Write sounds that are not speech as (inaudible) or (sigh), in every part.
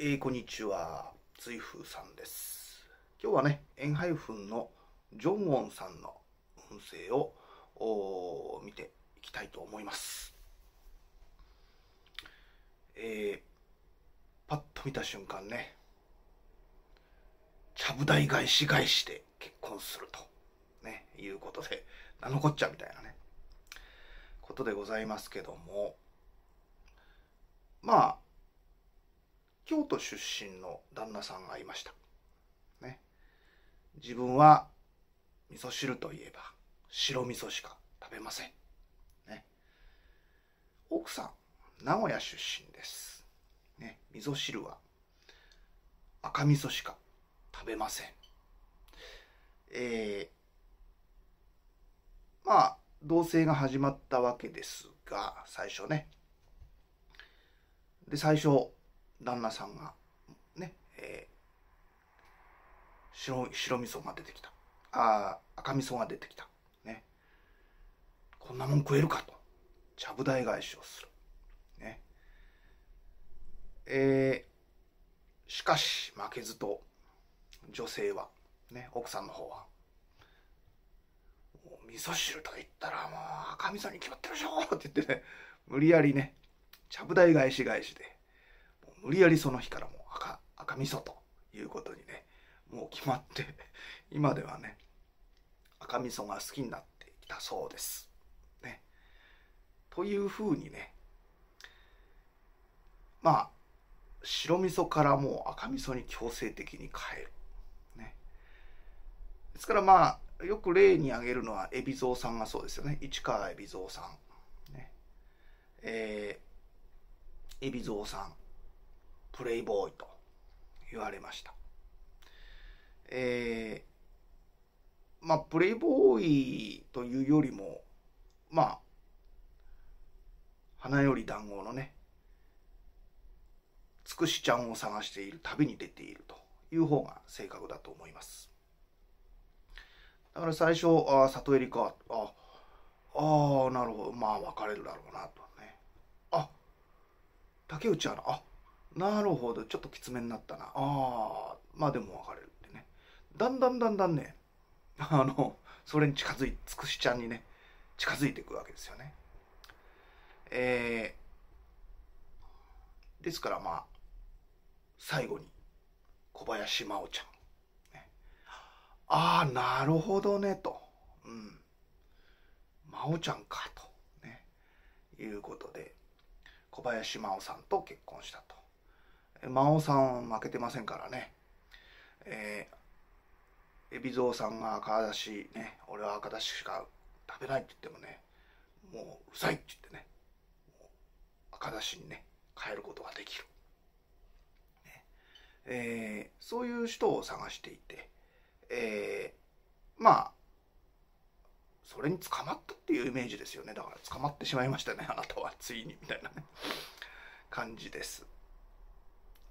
えー、こんにちは。追風さんです。今日はね、エンハイフンのジョンウォンさんの音声を見ていきたいと思います。えー、パッと見た瞬間ね、ちゃぶ台返し返しで結婚すると、ね、いうことで、なんのこっちゃうみたいなね、ことでございますけども、まあ、京都出身の旦那さんがいました。ね。自分は味噌汁といえば白味噌しか食べません。ね。奥さん、名古屋出身です。ね。味噌汁は赤味噌しか食べません。えー、まあ、同棲が始まったわけですが、最初ね。で、最初、旦那さんがね、えー、白白味噌が出てきた。あ赤味噌が出てきた。ね。こんなもん食えるかと。ちゃぶ台返しをする。ね。えー、しかし負けずと女性はね奥さんの方は味噌汁と言ったらもう赤味噌に決まってるでしょって言ってね無理やりねちゃぶ台返し返しで無理やりその日からもう赤赤味噌ということにねもう決まって (laughs) 今ではね赤味噌が好きになってきたそうです。ね。というふうにねまあ白味噌からもう赤味噌に強制的に変える。ね。ですからまあよく例に挙げるのは海老蔵さんがそうですよね市川海老蔵さん。ねえ、海老蔵さんプレイボーイと言われました。えー、まあ、プレイボーイというよりも、まあ、花より団子のね、つくしちゃんを探している旅に出ているという方が正確だと思います。だから最初、ああ、里襟か、ああ、あなるほど、まあ別れるだろうなとね。あ竹内アナ、あなるほど、ちょっときつめになったな。ああ、まあでも別れるってね。だんだんだんだんね、(laughs) あの、それに近づい、つくしちゃんにね、近づいていくわけですよね。えー、ですからまあ、最後に、小林真央ちゃん。ね、ああ、なるほどね、と。うん。真央ちゃんか、と。ね。いうことで、小林真央さんと結婚したと。真央さん負けてませんからね。えー、海老蔵さんが赤だしね、俺は赤だししか食べないって言ってもね、もううざいって言ってね、赤だしにね、変えることができる。ねえー、そういう人を探していて、えー、まあ、それに捕まったっていうイメージですよね。だから捕まってしまいましたね、あなたはついに、みたいなね、感じです。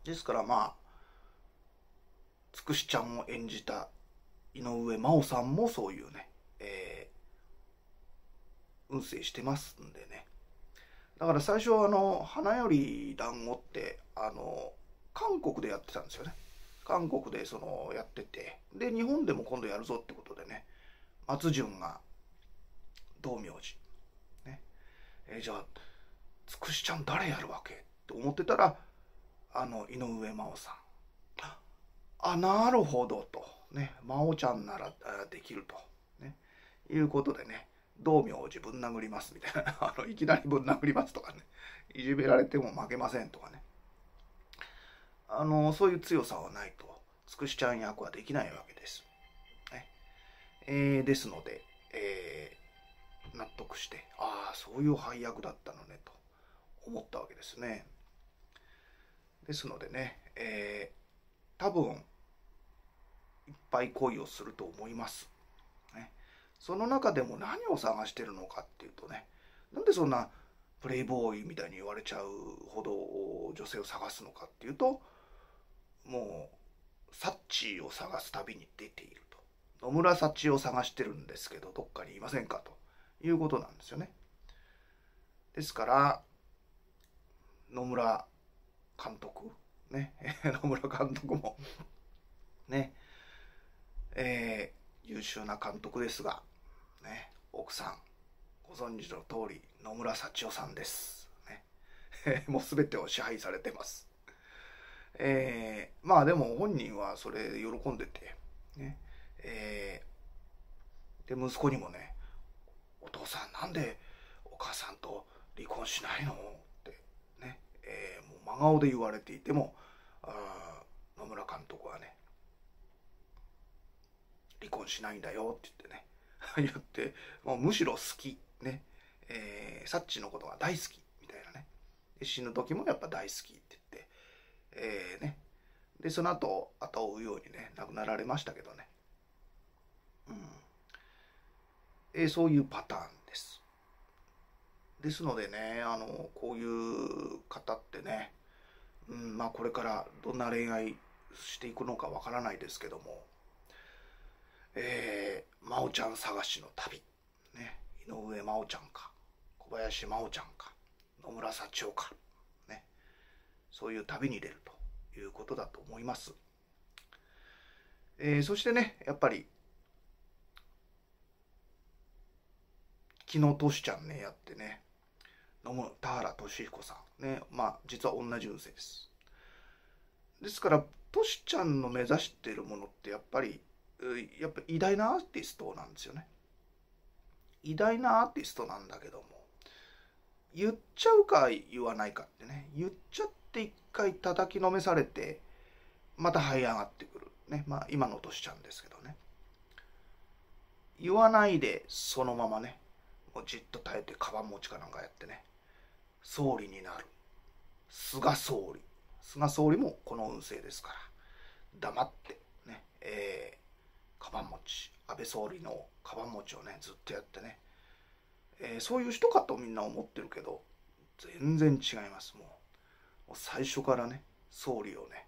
ですからまあ、つくしちゃんを演じた井上真央さんもそういうね、えー、運勢してますんでね。だから最初はあの、花より団子って、あの、韓国でやってたんですよね。韓国でその、やってて、で、日本でも今度やるぞってことでね、松潤が、道明寺。ね。えー、じゃあ、つくしちゃん誰やるわけって思ってたら、あの、井上真央さん。あ、なるほどと。ね。真央ちゃんならできると。ね。いうことでね、道明寺ぶん殴りますみたいな。(laughs) あの、いきなりぶん殴りますとかね。いじめられても負けませんとかね。あの、そういう強さはないと、つくしちゃん役はできないわけです。ね。えー、ですので、えー、納得して、ああ、そういう配役だったのね、と思ったわけですね。ですのでね、えー、多分いっぱい恋をすると思います。ね、その中でも何を探してるのかっていうとね、なんでそんなプレイボーイみたいに言われちゃうほど女性を探すのかっていうと、もう、サッチーを探す旅に出ていると。野村サッチーを探してるんですけど、どっかにいませんかということなんですよね。ですから、野村監督。ね、(laughs) 野村監督も。ね、えー、優秀な監督ですが、ね、奥さん、ご存知の通り、野村幸代さんです。ね、(laughs) もう全てを支配されてます。えー、まあでも本人はそれ喜んでて、ね、えー、で、息子にもね、お父さんなんでお母さんと離婚しないの？ってね、えー、真顔で言われていても、あ野村監督はね、離婚しないんだよって言ってね、(laughs) 言って、もうむしろ好き、ね、えー、サッチのことが大好きみたいなね、死ぬ時もやっぱ大好きって言って、えー、ね、で、その後、後を追うようにね、亡くなられましたけどね、うん、えー、そういうパターン。です。のでね、あの、こういう方ってね、うん、まあこれからどんな恋愛していくのかわからないですけども、えー、真央ちゃん探しの旅、ね、井上真央ちゃんか、小林真央ちゃんか、野村幸男か、ね、そういう旅に出るということだと思います。えー、そしてね、やっぱり、昨日トシちゃんね、やってね、田原俊彦さん、ね、まあ、実は同じ運勢です。ですから、トシちゃんの目指してるものってやっぱりやっぱ偉大なアーティストなんですよね。偉大なアーティストなんだけども言っちゃうか言わないかってね。言っちゃって一回叩きのめされてまた這い上がってくる。ね。まあ今のとしちゃんですけどね。言わないでそのままねもうじっと耐えてカバン持ちかなんかやってね。総理になる。菅総理。菅総理もこの運勢ですから。黙ってねえーカバン持ち。安倍総理のカバン持ちをねずっとやってね、えー、そういう人かとみんな思ってるけど全然違います。もう最初からね総理をね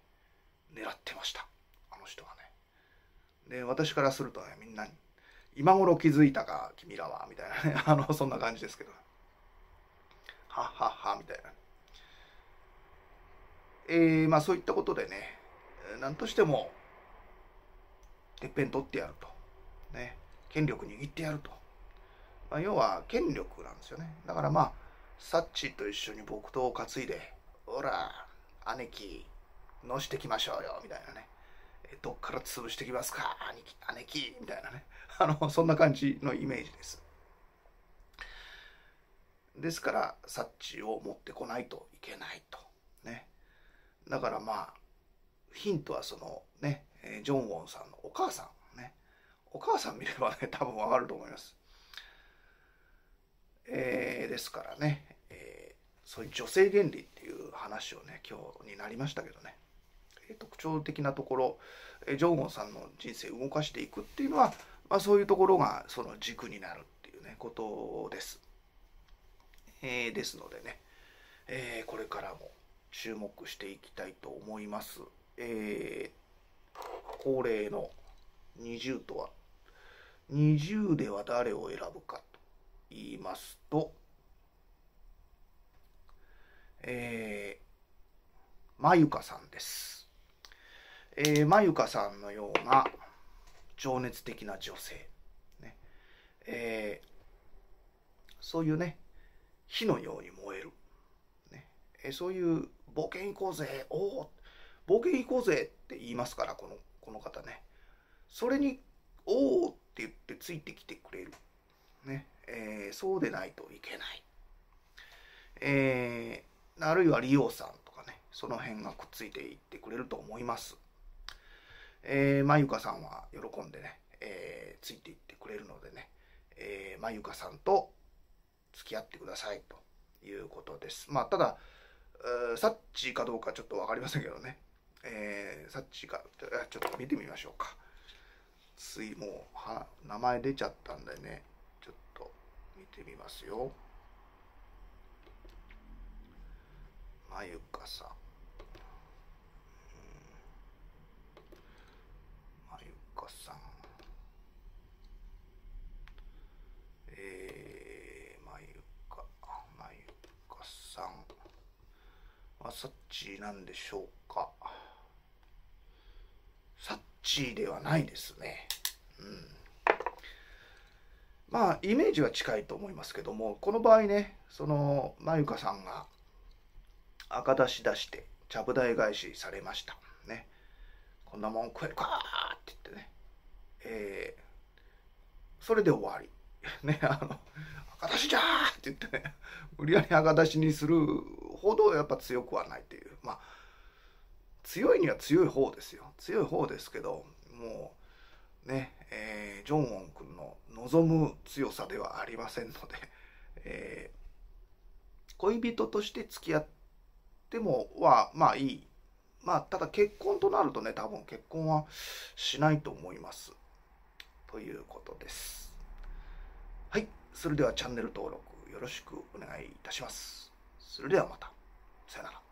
狙ってました。あの人がね。で私からするとねみんなに今頃気づいたか君らはみたいなね。(laughs) あのそんな感じですけど。はっはっはみたいなえー、まあそういったことでね何としてもてっぺん取ってやると。ね。権力握ってやると。まあ、要は権力なんですよね。だからまあ、サッチと一緒に木刀を担いで、ほら、姉貴、のしてきましょうよ、みたいなね。どっから潰してきますか、兄貴、姉貴、みたいなね。あの、そんな感じのイメージです。ですから、サッチを持ってこないといけないと。ね。だからまあ、ヒントはそのね、ジョンウォンさんのお母さん。ね。お母さん見ればね (laughs) 多分わかると思います、えー、ですからね、えー、そういう女性原理っていう話をね今日になりましたけどね。特徴的なところジョンウォンさんの人生を動かしていくっていうのは、まあ、そういうところがその軸になるっていうねことです、えー、ですのでね、えー、これからも注目していきたいと思います。え恒例の20とは20では誰を選ぶかと言いますとえー、まゆかさんです。えー、まゆかさんのような情熱的な女性、ねえー、そういうね火のように燃える、ね。え、そういう冒険行こうぜおお冒険行こうぜって言いますからこのこの方ね。それに「おお」って言ってついてきてくれる、ね。えー、そうでないといけない、えー、あるいは利用さんとかねその辺がくっついていってくれると思います、えー、まゆかさんは喜んでね、えー、ついていってくれるのでね、えー、まゆかさんと付き合ってくださいということです。まあただサッチかどうかちょっと分かりませんけどね。えー、サッチがちょっと見てみましょうか。ついもうは名前出ちゃったんでね。ちょっと見てみますよ。まゆかさん。まゆかさん。えー、まゆかまゆかさんまさっちなんでしょうかサッチーではないですね。うん。まあ、イメージは近いと思いますけども、この場合ね、その、まゆかさんが赤出し出して、ちゃぶ台返しされました。ね。こんなもん食えるかって言ってね。えー、それで終わり。ね、あの、赤出しじゃーって言ってね、無理やり赤出しにするほどやっぱ強くはないっていう。まあ、強いには強い方ですよ。強い方ですけど、もう、ね、えー、ジョンウォン君の望む強さではありませんので、(laughs) えー、恋人として付き合ってもは、まあいい。まあ、ただ結婚となるとね、多分結婚はしないと思います。ということです。はい。それではチャンネル登録よろしくお願いいたします。それではまた。さよなら。